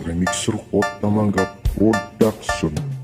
Remix Rukot Namangga Production.